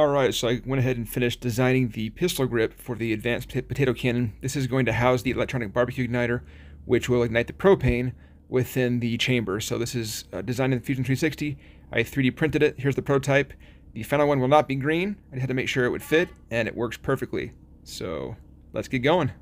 Alright, so I went ahead and finished designing the pistol grip for the advanced potato cannon. This is going to house the electronic barbecue igniter, which will ignite the propane within the chamber. So this is uh, designed in Fusion 360. I 3D printed it. Here's the prototype. The final one will not be green. I had to make sure it would fit, and it works perfectly. So let's get going.